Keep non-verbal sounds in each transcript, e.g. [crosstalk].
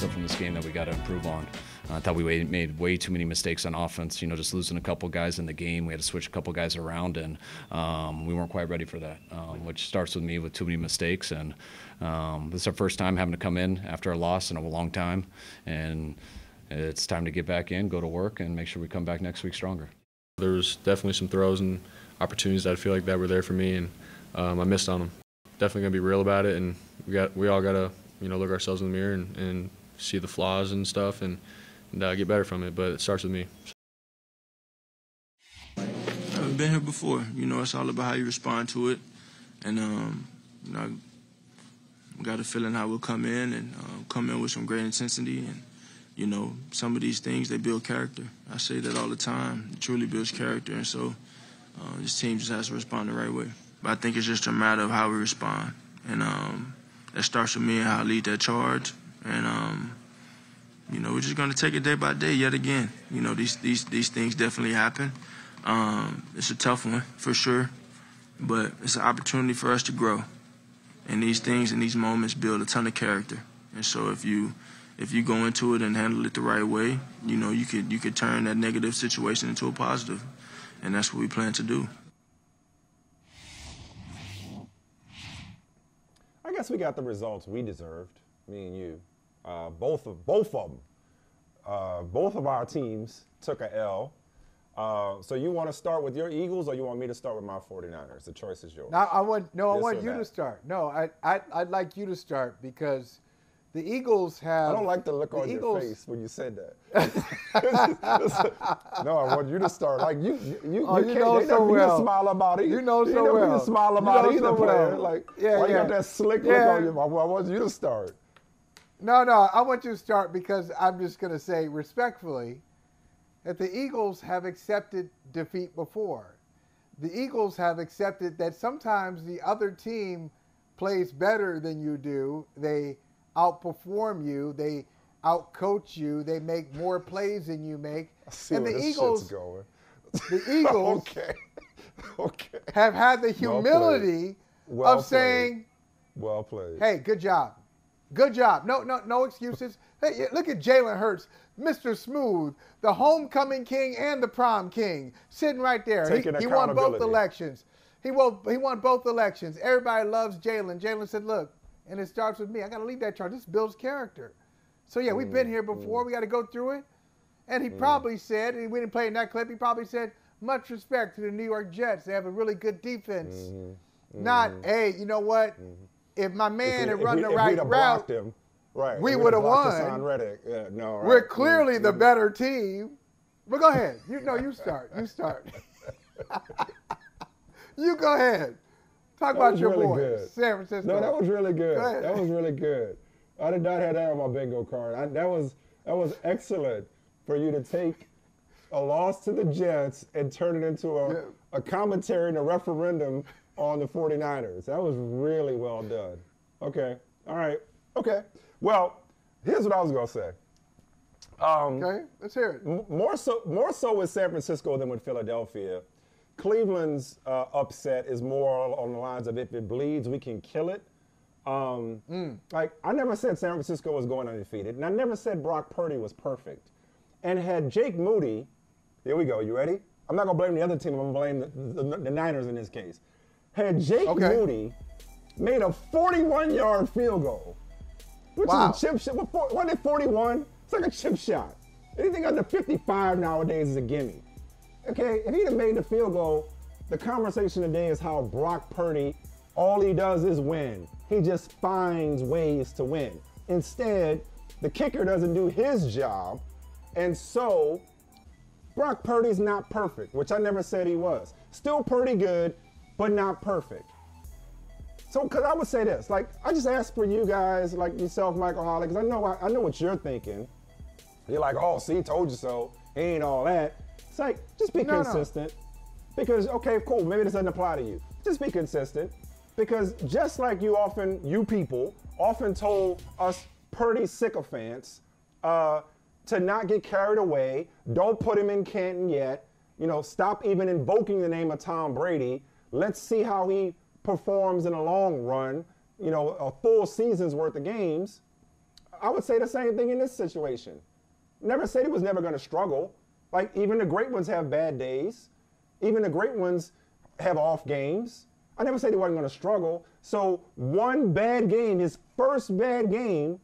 stuff from this game that we got to improve on. Uh, I thought we made way too many mistakes on offense. You know, just losing a couple guys in the game. We had to switch a couple guys around, and um, we weren't quite ready for that. Um, which starts with me with too many mistakes. And um, this is our first time having to come in after a loss in a long time, and it's time to get back in, go to work, and make sure we come back next week stronger. There was definitely some throws and opportunities that I feel like that were there for me, and um, I missed on them. Definitely gonna be real about it, and we got we all gotta you know look ourselves in the mirror and, and see the flaws and stuff, and, and uh, get better from it. But it starts with me. I've been here before. You know, it's all about how you respond to it, and um, you know, I got a feeling how we'll come in and uh, come in with some great intensity and you know, some of these things they build character. I say that all the time. It truly builds character, and so uh, this team just has to respond the right way. But I think it's just a matter of how we respond, and um, that starts with me and how I lead that charge. And um, you know, we're just gonna take it day by day, yet again. You know, these these these things definitely happen. Um, it's a tough one for sure, but it's an opportunity for us to grow. And these things and these moments build a ton of character. And so if you if you go into it and handle it the right way, you know, you could you could turn that negative situation into a positive. positive, and that's what we plan to do. I guess we got the results we deserved, me and you. Uh, both of both of them, uh, both of our teams took a L. Uh, so you want to start with your Eagles, or you want me to start with my 49ers? The choice is yours. No, I want no, I want you that? to start. No, I, I I'd like you to start because the Eagles have. I don't like the look the on Eagles, your face when you said that. [laughs] [laughs] no, I want you to start. Like you, you, Oh, you, you can't, know so for you smile about it. You know you so you well. to smile You about know either so player. well. Like, Yeah, why you got that slick Yeah. look on your? I want you to start. No, no, I want you to start because I'm just going to say respectfully that the Eagles have accepted defeat before. The Eagles have accepted that sometimes the other team plays better than you do. They outperform you. They outcoach you. They make more plays than you make. I see and where the this Eagles, shit's going. the [laughs] Eagles okay, [laughs] okay. have had the Well played. humility Well of saying, Well played. Hey, good job. Good job. No, no, no excuses. Hey, look at Jalen Hurts, Mr. Smooth, the homecoming king and the prom king, sitting right there. He, Taking he won both elections. He won, he won both elections. Everybody loves Jalen. Jalen said, look, and it starts with me. I got to leave that charge. This builds character. So, yeah, we've been mm, here before. Mm. We got to go through it. And he mm. probably said, and we didn't play in that clip, he probably said, much respect to the New York Jets. They have a really good defense. Mm-hmm. Not, mm-hmm. hey, you know what? Mm-hmm. If my man If had run the we- if right route, him, right? we we'd would've won. Yeah, no, right. we're clearly the better team. But go ahead. You know, you start. You start. [laughs] [laughs] you go ahead. Talk That about your really boys, good. San Francisco. No, that was really good. Go. That was really good. I did not have that on my bingo card. I, that was that was excellent for you to take a loss to the Jets and turn it into a, Yeah. a commentary and a referendum on the 49ers. That was really well done. Okay. All right. Okay. Well, here's what I was gonna say. Um, okay, let's hear it. More so more so with San Francisco than with Philadelphia. Cleveland's uh, upset is more on the lines of if it bleeds, we can kill it. Um, Like I never said San Francisco was going undefeated, and I never said Brock Purdy was perfect. And had Jake Moody, here we go. You ready? I'm not gonna blame the other team. I'm gonna blame the, the, the Niners in this case. Had Jake Okay. Moody made a 41-yard field goal, which Wow. is a chip shot. What, Wasn't 41? It's like a chip shot. Anything under 55 nowadays is a gimme. Okay, if he'd have made the field goal, the conversation today is how Brock Purdy, all he does is win. He just finds ways to win. Instead, the kicker doesn't do his job, and so Brock Purdy's not perfect, which I never said he was. Still pretty good, but not perfect. So, cause I would say this, like I just ask for you guys, like yourself, Michael Holley, because I know I, I know what you're thinking. You're like, oh, see, told you so. He ain't all that. It's like, just be No, no. consistent. Because okay, cool, maybe this doesn't apply to you. Just be consistent. Because just like you often, you people often told us Purdy sycophants uh, to not get carried away. Don't put him in Canton yet. You know, stop even invoking the name of Tom Brady. Let's see how he performs in a long run. You know, a full season's worth of games. I would say the same thing in this situation. Never said he was never going to struggle. Like even the great ones have bad days. Even the great ones have off games. I never said he wasn't going to struggle. So one bad game, his first bad game,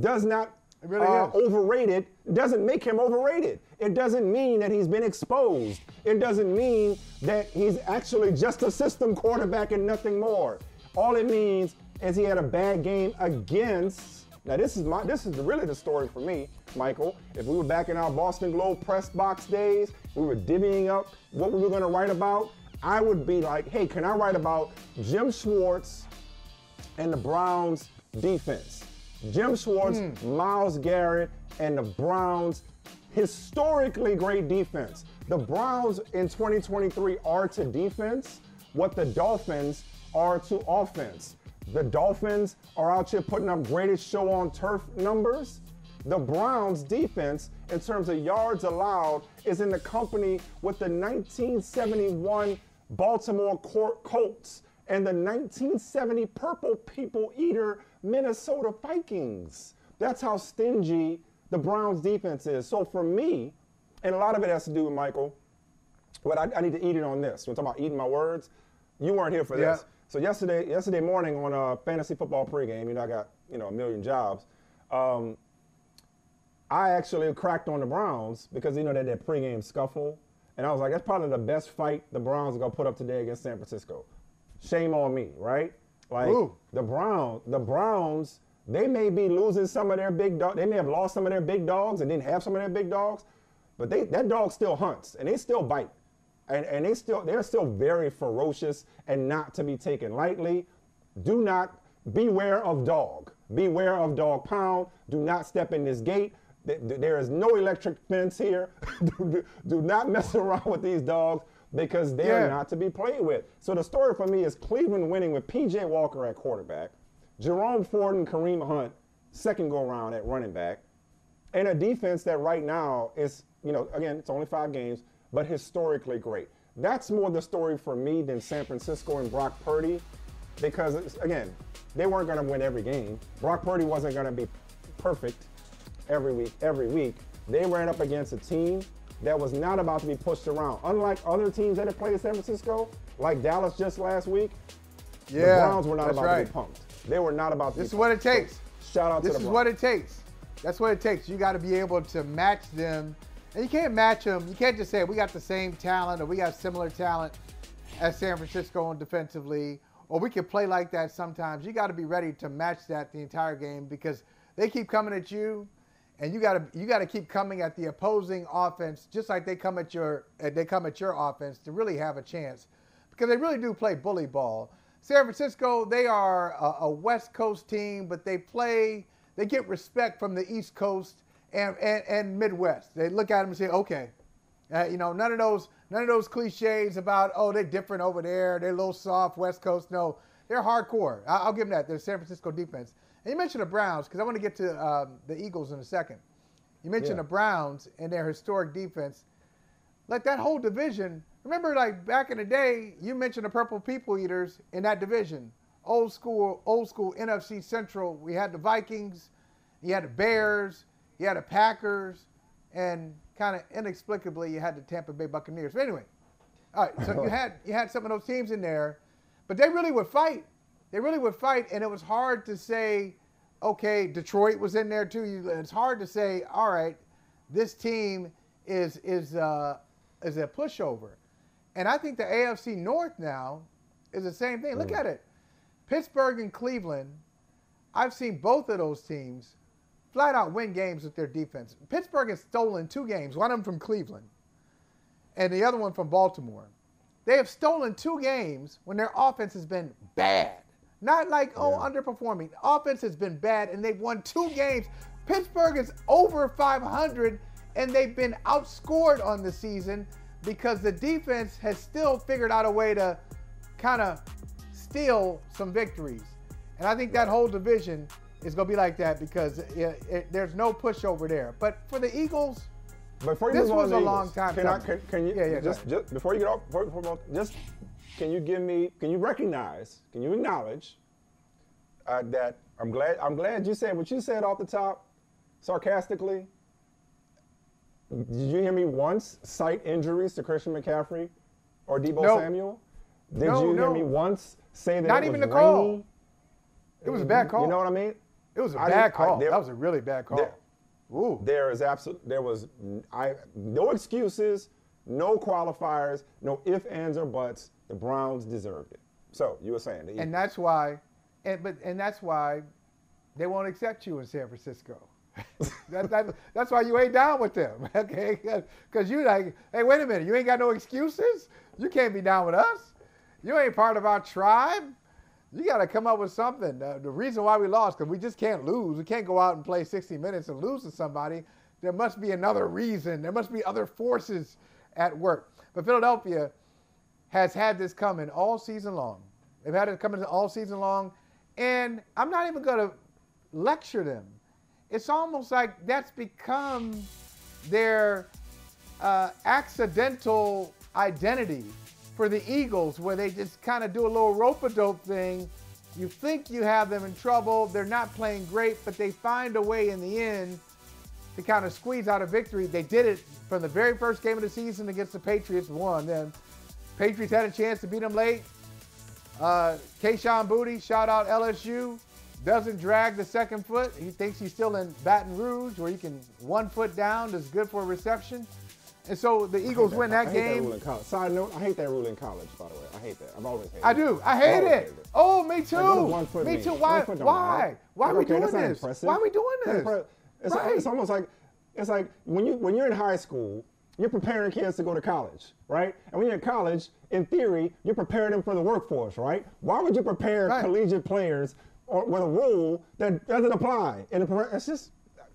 does not really uh, overrated. Doesn't make him overrated. It doesn't mean that he's been exposed. It doesn't mean that he's actually just a system quarterback and nothing more. All it means is he had a bad game against. Now this is my this is really the story for me, Michael. If we were back in our Boston Globe press box days, we were divvying up what we were going to write about. I would be like, hey, can I write about Jim Schwartz and the Browns defense? Jim Schwartz, hmm. Myles Garrett, and the Browns historically great defense. The Browns in 2023 are to defense what the Dolphins are to offense. The Dolphins are out here putting up greatest show on turf numbers. The Browns defense, in terms of yards allowed, is in the company with the 1971 Baltimore Colts and the 1970 Purple People Eater Minnesota Vikings. That's how stingy the Browns defense is. So for me, and a lot of it has to do with Michael, but I, I need to eat it on this. We're talking about eating my words. You weren't here for Yeah. this. So yesterday, yesterday morning on a fantasy football pregame, you know, I got you know a million jobs. Um, I actually cracked on the Browns because you know that that pregame scuffle, and I was like, that's probably the best fight the Browns are gonna put up today against San Francisco. Shame on me, right? Like Ooh. the Browns, the Browns, they may be losing some of their big dogs. They may have lost some of their big dogs and didn't have some of their big dogs, but they that dog still hunts and they still bite, and and they still they're still very ferocious and not to be taken lightly. Do not beware of dog. Beware of dog pound. Do not step in this gate. Th- th- There is no electric fence here. [laughs] do, do- do not mess [laughs] around with these dogs because they're Yeah. not to be played with. So the story for me is Cleveland winning with PJ Walker at quarterback, Jerome Ford and Kareem Hunt second go around at running back, and a defense that right now is, you know, again, it's only five games, but historically great. That's more the story for me than San Francisco and Brock Purdy, because again, they weren't going to win every game. Brock Purdy wasn't going to be perfect every week. Every week, they ran up against a team that was not about to be pushed around. Unlike other teams that have played in San Francisco, like Dallas just last week, the Browns were not about right. to be punked. They were not about to This is what it punked. So, takes. shout out This to the This is what it takes. That's what it takes. You got to be able to match them, and you can't match them. You can't just say we got the same talent or we got similar talent as San Francisco on defensively, or we can play like that sometimes. You got to be ready to match that the entire game because they keep coming at you, and you got to you got to keep coming at the opposing offense just like they come at your uh, they come at your offense to really have a chance because they really do play bully ball. San Francisco, they are a, a West Coast team, but they play, they get respect from the East Coast and, and, and Midwest. They look at them and say, okay, uh, you know, none of those none of those cliches about oh they're different over there, they're a little soft West Coast. No, they're hardcore. I, I'll give them that. They're San Francisco defense. And you mentioned the Browns because I want to get to um, the Eagles in a second. You mentioned Yeah. the Browns and their historic defense like that whole division. Remember, like back in the day, you mentioned the Purple People Eaters in that division. Old school, old school NFC Central. We had the Vikings, you had the Bears, you had the Packers, and kind of inexplicably you had the Tampa Bay Buccaneers. But anyway, all right. So [laughs] you had you had some of those teams in there, but they really would fight. They really would fight, and it was hard to say. Okay, Detroit was in there too. It's hard to say. All right, this team is is uh, is a pushover, and I think the AFC North now is the same thing. Look at it, Pittsburgh and Cleveland. I've seen both of those teams flat out win games with their defense. Pittsburgh has stolen two games, one of them from Cleveland, and the other one from Baltimore. They have stolen two games when their offense has been bad. Not like, oh, underperforming. Offense has been bad, and they've won two games. Pittsburgh is over 500, and they've been outscored on the season because the defense has still figured out a way to kind of steal some victories. And I think that whole division is going to be like that because it, it, there's no pushover there. But for the Eagles, Before you This move on was a Eagles, long time Can, I, can, can you Yeah, yeah, just, just before you get off, before, before, just can you give me, can you recognize, can you acknowledge uh, that I'm glad. I'm glad you said what you said off the top, sarcastically. Did you hear me once cite injuries to Christian McCaffrey or Deebo No. Samuel? Did No, you hear me once say that Not even the call. rainy? It was a bad call. You know what I mean? It was a I bad didn't- I- call. there- that was a really bad call. there- Ooh. There is absolute. There was I no excuses, no qualifiers, no ifs, ands, or buts. The Browns deserved it. So you were saying, and that's why, and but and that's why they won't accept you in San Francisco. [laughs] that, that, that's why you ain't down with them, [laughs] okay? Because you like, hey, wait a minute, you ain't got no excuses. You can't be down with us. You ain't part of our tribe. You got to come up with something. Uh, the reason why we lost, because we just can't lose. We can't go out and play 60 minutes and lose to somebody. There must be another reason. There must be other forces at work. But Philadelphia has had this coming all season long. They've had it coming all season long. And I'm not even going to lecture them. It's almost like that's become their uh, accidental identity for the Eagles, where they just kind of do a little rope a dope thing. You think you have them in trouble. They're not playing great, but they find a way in the end to kind of squeeze out a victory. They did it from the very first game of the season against the Patriots, won. Then Patriots had a chance to beat them late. Uh, Kayshon Boutte, shout out LSU, doesn't drag the second foot. He thinks he's still in Baton Rouge, where he can one foot down is good for a reception. And so the Eagles win I that hate game. college. Side note, I hate that rule in college. By the way, I hate that. I've always hated. I it. do. I hate always it. Oh, me too. Like, me mean? too. Why? don't Why? matter. Why are we doing this? Why are we doing this? It's, Right. it's almost like it's like when you when you're in high school, you're preparing kids to go to college, right? And when you're in college, in theory, you're preparing them for the workforce, right? Why would you prepare Right. collegiate players or, with a rule that doesn't apply? And it's just,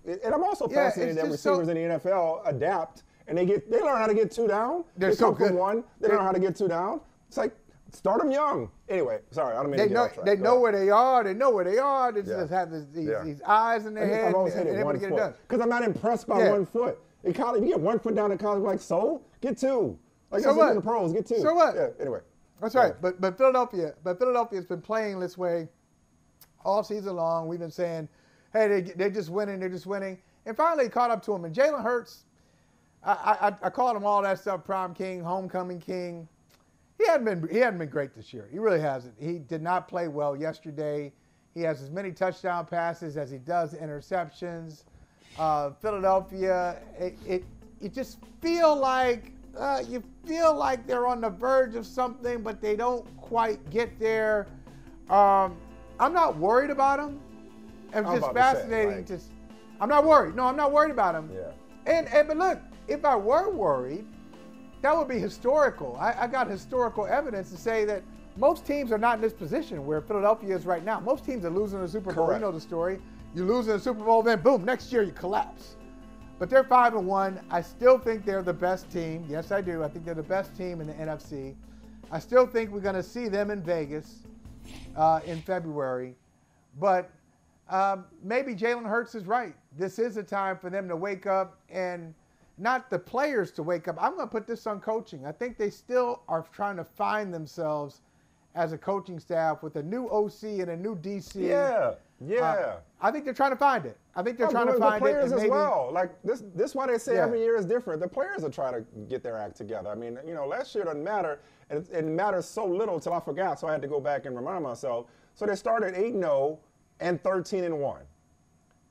and I'm also Yeah, fascinated that just so- receivers in the NFL adapt and they get they learn how to get two down. They're they so come from good. one, they They- learn how to get two down. It's like start them young. Anyway, sorry, I don't mean They to get know off track. they Go know ahead. where they are. They know where they are. They Yeah. just have this, these, Yeah. these eyes in their I head. I've always and, hated and able one to get it done. foot because I'm not impressed by Yeah. one foot. In college, If you get one foot down in college, like so, get two. Like So that's what? in the pros, get two. So what? Yeah. Anyway, That's right. But but Philadelphia, but Philadelphia's been playing this way all season long. We've been saying, hey, they, they're just winning, they're just winning, and finally caught up to them. And Jalen Hurts, I, I I called him all that stuff, prom king, homecoming king. He hadn't been he hadn't been great this year. He really hasn't. He did not play well yesterday. He has as many touchdown passes as he does interceptions. Uh, Philadelphia, it, it you just feel like uh, you feel like they're on the verge of something, but they don't quite get there. Um, I'm not worried about them. It's I'm just about to say, fascinating. like- to, I'm not worried. No, I'm not worried about them. Yeah. And, and but look, if I were worried, that would be historical. I, I got historical evidence to say that most teams are not in this position where Philadelphia is right now. Most teams are losing the Super Bowl. Correct. You know the story. You lose in the Super Bowl, then boom, next year you collapse. But they're five and one. I still think they're the best team. Yes, I do. I think they're the best team in the NFC. I still think we're going to see them in Vegas uh, in February. But um, maybe Jalen Hurts is right. This is a time for them to wake up and not the players to wake up. I'm going to put this on coaching. I think they still are trying to find themselves as a coaching staff with a new OC and a new DC. Yeah. Yeah. Uh, I think they're trying to find it. I think they're Oh, trying to the find it. players and as maybe- well. Like this, this why they say Yeah. every year is different. The players are trying to get their act together. I mean, you know, last year doesn't matter, and it, it matters so little till I forgot. So I had to go back and remind myself. So they started eight 0 and thirteen and one.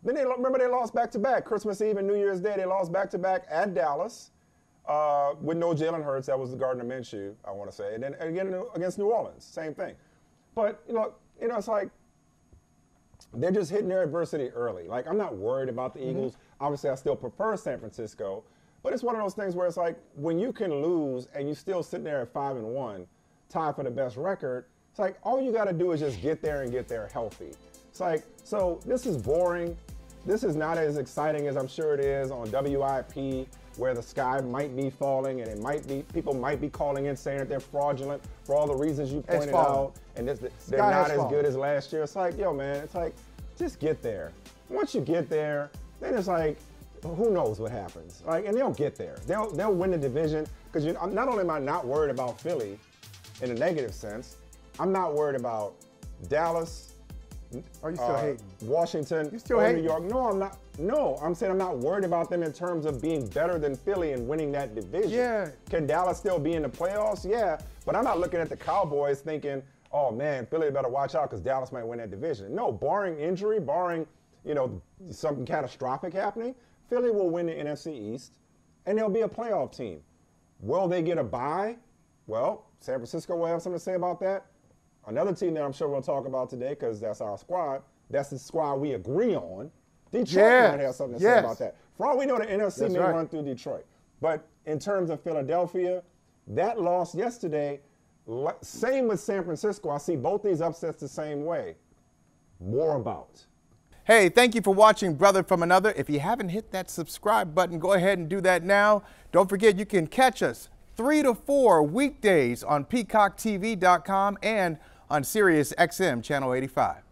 Then they remember they lost back to back Christmas Eve and New Year's Day. They lost back to back at Dallas uh, with no Jalen Hurts. That was the Gardner Minshew, I want to say. And then again against New Orleans, same thing. But you know, you know, it's like they're just hitting their adversity early. Like I'm not worried about the Eagles. Obviously, I still prefer San Francisco, but it's one of those things where it's like when you can lose and you still sitting there at five and one, tied for the best record. It's like all you got to do is just get there and get there healthy. It's like so this is boring. This is not as exciting as I'm sure it is on WIP, where the sky might be falling and it might be people might be calling in saying that they're fraudulent for all the reasons you pointed out, and this, they're Sky not as fallen. good as last year. It's like, yo, man, it's like, just get there. Once you get there, then it's like, who knows what happens? Like, and they'll get there. They'll they'll win the division because you. Not only am I not worried about Philly, in a negative sense, I'm not worried about Dallas, Are you still uh, hating? Washington You still or hating? New York. No, I'm not. No, I'm saying I'm not worried about them in terms of being better than Philly and winning that division. Yeah. Can Dallas still be in the playoffs? Yeah, but I'm not looking at the Cowboys thinking, oh man, Philly better watch out because Dallas might win that division. No, barring injury, barring you know something catastrophic happening, Philly will win the NFC East, and they'll be a playoff team. Will they get a bye? Well, San Francisco will have something to say about that. Another team that I'm sure we'll talk about today because that's our squad. That's the squad we agree on. Detroit Yes, might have something to yes. say about that. For all we know, the NFC That's may right. run through Detroit. But in terms of Philadelphia, that loss yesterday, same with San Francisco. I see both these upsets the same way. More about. Hey, thank you for watching Brother from Another. If you haven't hit that subscribe button, go ahead and do that now. Don't forget you can catch us 3 to 4 weekdays on peacocktv.com and on Sirius XM channel 85.